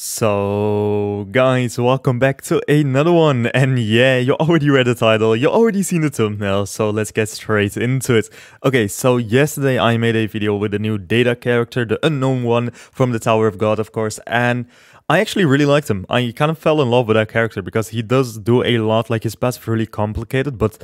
So, guys, welcome back to another one. And yeah, you already read the title, you already seen the thumbnail, so let's get straight into it. Okay, so yesterday I made a video with a new data character, the unknown one from the Tower of God, of course, and I actually really liked him. I kind of fell in love with that character because he does do a lot, like his passive really complicated, but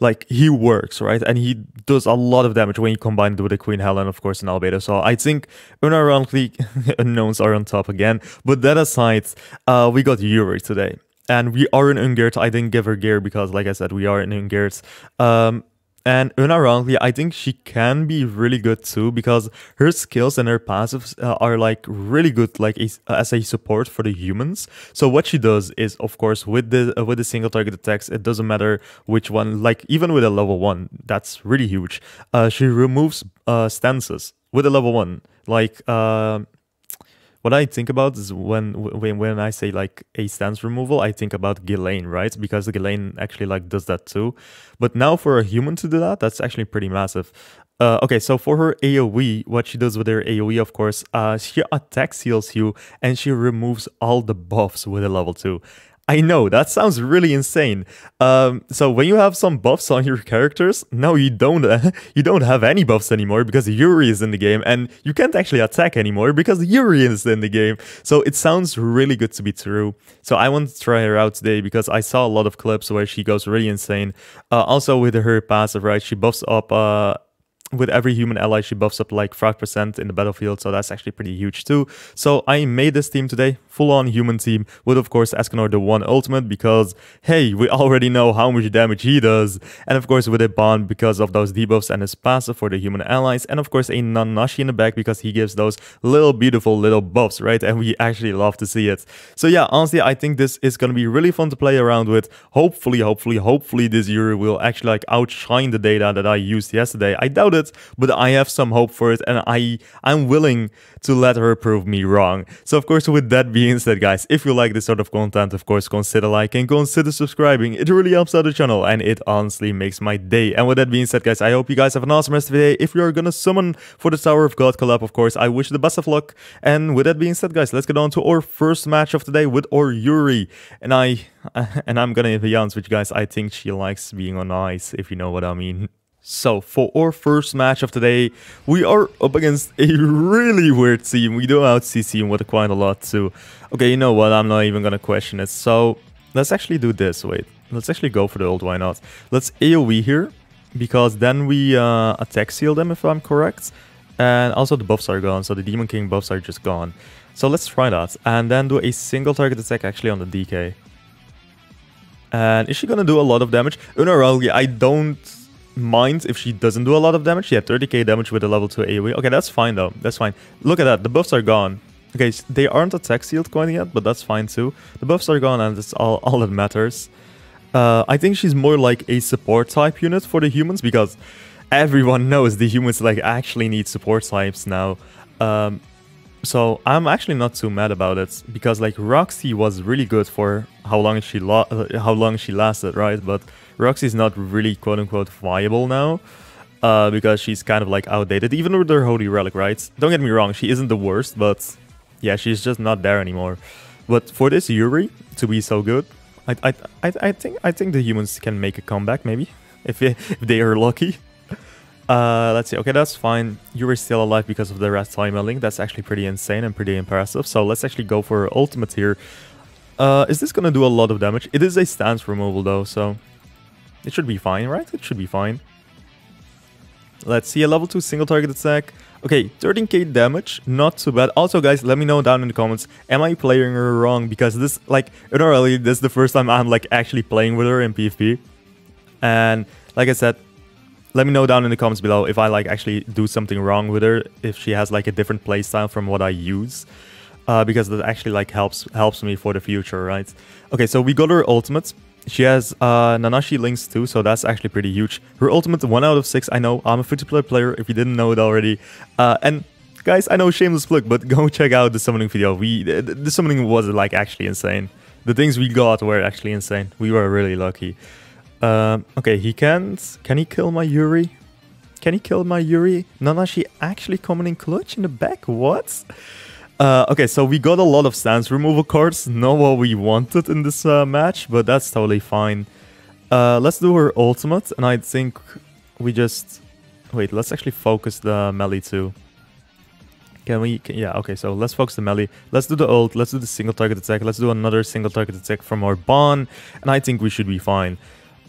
like he works, right? And he does a lot of damage when you combine it with the Queen Helen, of course, and Albedo. So I think unironically unknowns are on top again. But that aside, uh, we got Yuri today. And we are in Ungeared. I didn't give her gear because, like I said, we are in Ungeared. Um, and unironically, I think she can be really good too because her skills and her passives uh, are like really good, like as a support for the humans. So what she does is, of course, with the uh, with the single target attacks, it doesn't matter which one. Like even with a level one, that's really huge. Uh, she removes uh, stances with a level one, like. What I think about is when when when I say like a stance removal, I think about Ghislaine, right? Because Ghislaine actually like does that too. But now for a human to do that, that's actually pretty massive. Uh, okay, so for her AoE, what she does with her AoE, of course, uh, she attack seals you and she removes all the buffs with a level 2. I know that sounds really insane. Um, so when you have some buffs on your characters, now you don't uh, you don't have any buffs anymore because Yuri is in the game, and you can't actually attack anymore because Yuri is in the game. So it sounds really good to be true. So I want to try her out today because I saw a lot of clips where she goes really insane. Uh, also with her passive, right? She buffs up. Uh, with every human ally, she buffs up like 5% in the battlefield, so that's actually pretty huge too. So I made this team today, full-on human team, with of course Escanor the 1 ultimate, because hey, we already know how much damage he does, and of course with a Ban because of those debuffs and his passive for the human allies, and of course a Nanashi in the back because he gives those little beautiful little buffs, right? And we actually love to see it. So yeah, honestly, I think this is gonna be really fun to play around with. Hopefully, hopefully, hopefully this Yuri will actually like outshine the data that I used yesterday. I doubt it, but I have some hope for it and I, I'm willing to let her prove me wrong. So of course, with that being said, guys, if you like this sort of content, of course, consider liking, consider subscribing. It really helps out the channel and it honestly makes my day. And with that being said, guys, I hope you guys have an awesome rest of the day. If you're gonna summon for the Tower of God collab, of course, I wish you the best of luck. And with that being said, guys, let's get on to our first match of the day with our Yuri. And I, and I'm gonna be honest with you guys, I think she likes being on ice, if you know what I mean. So for our first match of today, we are up against a really weird team. We do out CC with quite a lot too. Okay, you know what? I'm not even gonna question it. So let's actually do this. Wait, let's actually go for the old. Why not? Let's AOE here because then we uh, attack seal them if I'm correct. And also the buffs are gone, so the Demon King buffs are just gone. So let's try that. And then do a single target attack actually on the DK. And is she gonna do a lot of damage? Unaralgi, I don't mind if she doesn't do a lot of damage. She had 30k damage with a level 2 AoE. Okay, that's fine though. That's fine. Look at that. The buffs are gone. Okay, they aren't attack sealed quite yet, but that's fine too. The buffs are gone and that's all, all that matters. Uh, I think she's more like a support type unit for the humans because everyone knows the humans like actually need support types now. Um, so I'm actually not too mad about it because like Roxy was really good for how long she uh, how long she lasted, right? But Roxy is not really quote unquote viable now. Uh, because she's kind of like outdated, even with her Holy Relic, right? Don't get me wrong, she isn't the worst, but yeah, she's just not there anymore. But for this Yuri to be so good, I I I, I think I think the humans can make a comeback maybe if if they are lucky. Uh, let's see. Okay, that's fine. You were still alive because of the red time link. That's actually pretty insane and pretty impressive. So let's actually go for ultimate here. Uh, is this gonna do a lot of damage? It is a stance removal though, so it should be fine, right? It should be fine. Let's see a level 2 single target attack. Okay, 13k damage, not too bad. Also, guys, let me know down in the comments, am I playing her wrong? Because this, like, really, this is the first time I'm, like, actually playing with her in PvP. And, like I said, let me know down in the comments below if I like actually do something wrong with her, if she has like a different playstyle from what I use. Uh, because that actually like helps helps me for the future, right? Okay, so we got her ultimate. She has uh, Nanashi links too, so that's actually pretty huge. Her ultimate 1 out of 6, I know, I'm a free-to-play player if you didn't know it already. Uh, and guys, I know shameless plug, but go check out the summoning video. We The, the summoning was like actually insane. The things we got were actually insane. We were really lucky. Um, okay, he can't. Can he kill my Yuri? Can he kill my Yuri? Nanashi actually coming in clutch in the back? What? Uh, okay, so we got a lot of stance removal cards, not what we wanted in this uh, match, but that's totally fine. Uh, let's do her ultimate, and I think we just... Wait, let's actually focus the melee too. Can we... Can, yeah, okay, so let's focus the melee. Let's do the ult, let's do the single target attack, let's do another single target attack from our Ban, and I think we should be fine.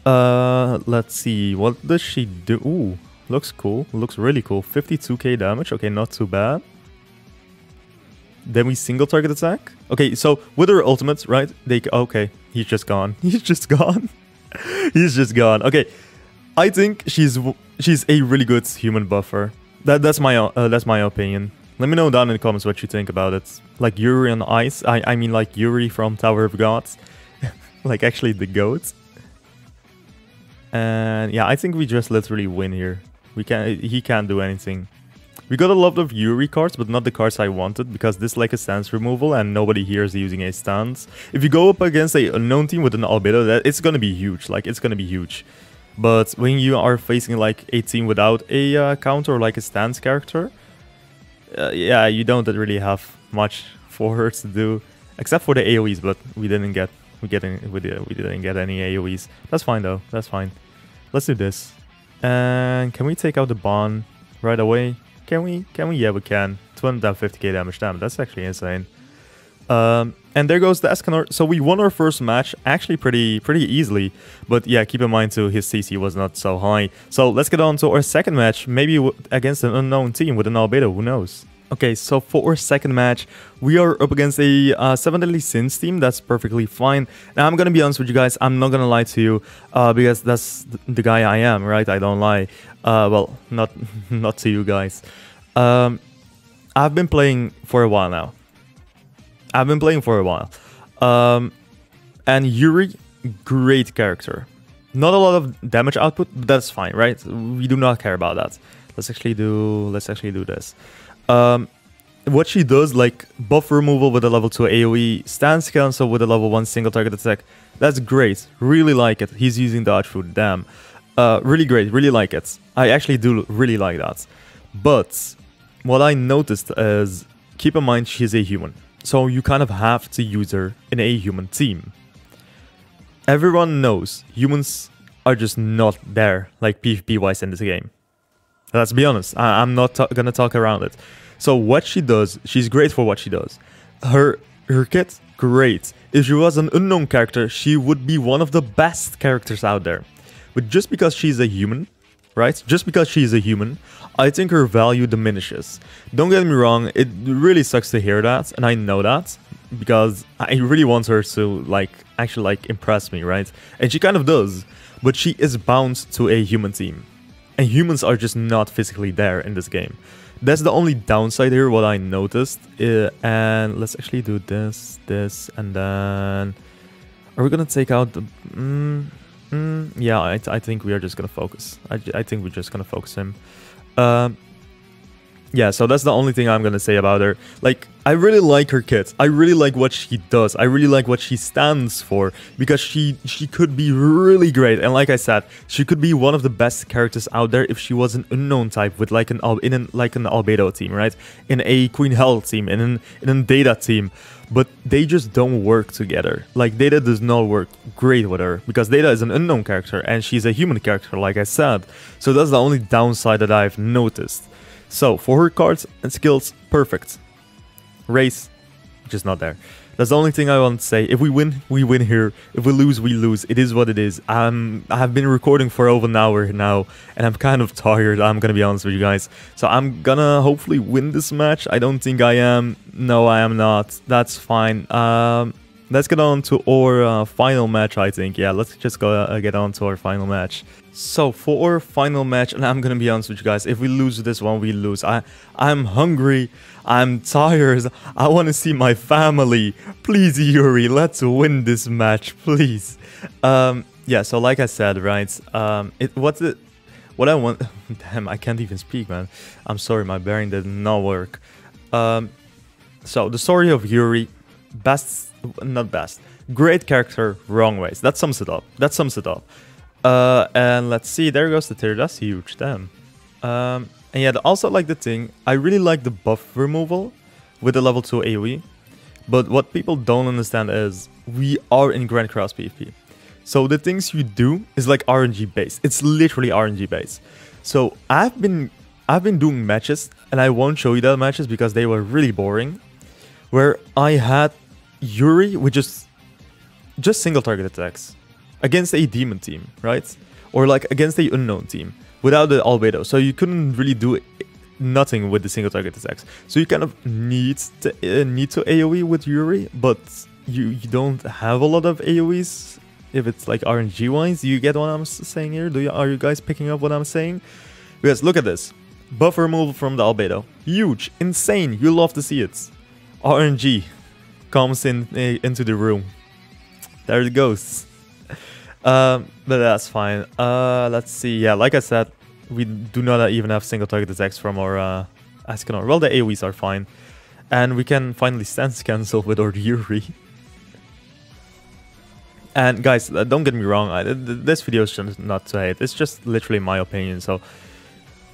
Uh, let's see, what does she do? Ooh, looks cool, looks really cool. 52k damage, okay, not too bad. Then we single target attack. Okay, so with her ultimates, right? They okay. He's just gone. He's just gone. he's just gone. Okay, I think she's she's a really good human buffer. That that's my uh, that's my opinion. Let me know down in the comments what you think about it. Like Yuri on Ice. I I mean like Yuri from Tower of Gods. like actually the goat. And yeah, I think we just literally win here. We can he can't do anything. We got a lot of Yuri cards, but not the cards I wanted, because this like a stance removal and nobody here is using a stance. If you go up against a unknown team with an albedo, that it's gonna be huge, like it's gonna be huge. But when you are facing like a team without a uh, counter like a stance character, uh, yeah, you don't really have much for her to do, except for the AoEs, but we didn't get we getting we, did, we didn't get any AoEs. That's fine though, that's fine. Let's do this. And can we take out the Ban right away? Can we? Can we? Yeah, we can. 250k damage. Damn, that's actually insane. Um, and there goes the Escanor. So we won our first match actually pretty pretty easily. But yeah, keep in mind too, his CC was not so high. So let's get on to our second match. Maybe against an unknown team with an albedo. Who knows? Okay, so for our second match, we are up against a uh, 7 Deadly Sins team. That's perfectly fine. Now, I'm gonna be honest with you guys. I'm not gonna lie to you, uh, because that's the guy I am, right? I don't lie. Uh, well, not not to you guys. Um, I've been playing for a while now. I've been playing for a while. Um, and Yuri, great character. Not a lot of damage output, but that's fine, right? We do not care about that. Let's actually do. Let's actually do this. Um, what she does, like buff removal with a level 2 AoE, stance cancel with a level 1 single target attack, that's great. Really like it. He's using dodge food, damn. Uh, really great, really like it. I actually do really like that. But what I noticed is, keep in mind she's a human. So you kind of have to use her in a human team. Everyone knows humans are just not there, like PvP wise in this game. Let's be honest, I am not gonna talk around it. So what she does, she's great for what she does. Her her kit, great. If she was an unknown character, she would be one of the best characters out there. But just because she's a human, right? Just because she's a human, I think her value diminishes. Don't get me wrong, it really sucks to hear that, and I know that, because I really want her to, like, actually, like, impress me, right? And she kind of does, but she is bound to a human team and humans are just not physically there in this game. That's the only downside here, what I noticed. Uh, and let's actually do this, this, and then... Are we gonna take out the... Mm, mm, yeah, I, I think we are just gonna focus. I, I think we're just gonna focus him. Um, yeah, so that's the only thing I'm gonna say about her. Like, I really like her kit. I really like what she does. I really like what she stands for because she she could be really great. And like I said, she could be one of the best characters out there if she was an unknown type with like an in an like an albedo team, right? In a Queen Hell team, in an in a Data team. But they just don't work together. Like Data does not work great with her because Data is an unknown character and she's a human character, like I said. So that's the only downside that I've noticed. So, for her cards and skills, perfect. Race, just not there. That's the only thing I want to say. If we win, we win here. If we lose, we lose. It is what it is. I'm, I have been recording for over an hour now, and I'm kind of tired. I'm gonna be honest with you guys. So I'm gonna hopefully win this match. I don't think I am. No, I am not. That's fine. Um, let's get on to our uh, final match, I think. Yeah, let's just go uh, get on to our final match. So for our final match, and I'm gonna be honest with you guys, if we lose this one, we lose. I, I'm hungry, I'm tired, I wanna see my family. Please, Yuri, let's win this match, please. Um, yeah, so like I said, right, um, it, what's it, what I want, damn, I can't even speak, man. I'm sorry, my bearing did not work. Um, so the story of Yuri, best not best. Great character, wrong ways. That sums it up. That sums it up. Uh, and let's see, there goes the tier. That's huge, damn. Um, and yeah, also like the thing, I really like the buff removal with the level 2 AoE. But what people don't understand is we are in Grand Cross PvP. So the things you do is like RNG based. It's literally RNG based. So I've been I've been doing matches and I won't show you the matches because they were really boring. Where I had Yuri with just just single target attacks against a demon team, right? Or like against a unknown team without the albedo. So you couldn't really do nothing with the single target attacks. So you kind of need to uh, need to AoE with Yuri, but you you don't have a lot of AoEs if it's like RNG wise. You get what I'm saying here? Do you are you guys picking up what I'm saying? Because look at this. Buff removal from the albedo. Huge, insane. You love to see it. RNG comes in uh, into the room. There it goes. Um, but that's fine. Uh, let's see. Yeah, like I said, we do not even have single target attacks from our uh, Escanor. Well, the AoEs are fine. And we can finally stance cancel with our Yuri. And guys, uh, don't get me wrong, I, this video is just not to hate. It's just literally my opinion. So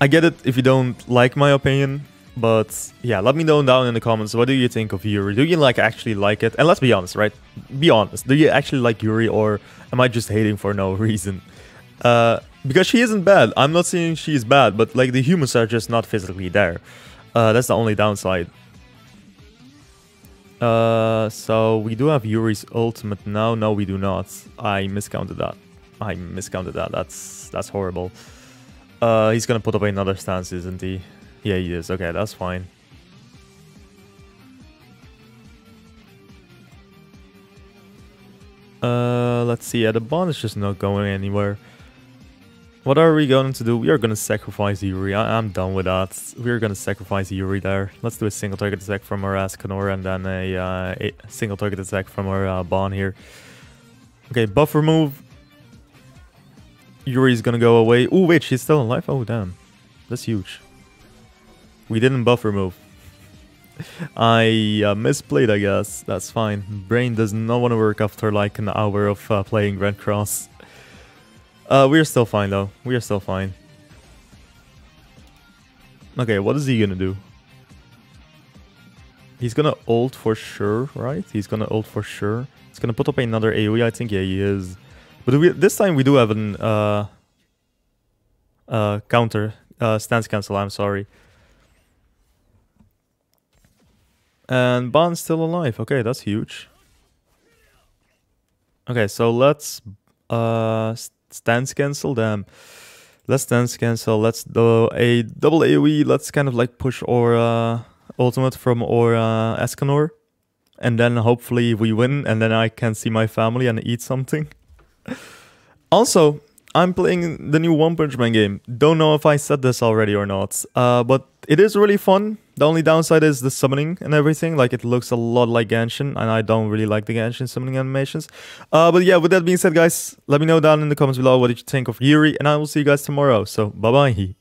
I get it if you don't like my opinion. But yeah, let me know down in the comments, what do you think of Yuri? Do you like actually like it? And let's be honest, right? Be honest. Do you actually like Yuri or am I just hating for no reason? Uh, because she isn't bad. I'm not saying she's bad, but like the humans are just not physically there. Uh, that's the only downside. Uh, so we do have Yuri's ultimate now. No, we do not. I miscounted that. I miscounted that. That's that's horrible. Uh, he's gonna put up another stance, isn't he? Yeah, he is. Okay, that's fine. Uh, let's see. Yeah, the Ban is just not going anywhere. What are we going to do? We are going to sacrifice Yuri. I am done with that. We're going to sacrifice Yuri there. Let's do a single target attack from our Escanor and then a, uh, a single target attack from our uh, Ban here. Okay, buff remove. Yuri's going to go away. Oh, wait, she's still alive? Oh, damn. That's huge. We didn't buffer move. I uh, misplayed, I guess. That's fine. Brain does not want to work after like an hour of uh, playing Grand Cross. Uh, we're still fine though. We are still fine. Okay, what is he gonna do? He's gonna ult for sure, right? He's gonna ult for sure. He's gonna put up another AoE, I think. Yeah, he is. But we, this time we do have an uh, uh, counter, uh, stance cancel, I'm sorry. And Ban's still alive. Okay, that's huge. Okay, so let's uh, stance cancel them. Let's stance cancel. Let's do a double AoE. Let's kind of like push uh, ultimate from uh, Escanor. And then hopefully we win and then I can see my family and eat something. also, I'm playing the new One Punch Man game. Don't know if I said this already or not, uh, but it is really fun. The only downside is the summoning and everything. Like, it looks a lot like Genshin, and I don't really like the Genshin summoning animations. Uh, but yeah, with that being said, guys, let me know down in the comments below what did you think of Yuri, and I will see you guys tomorrow. So, bye-bye.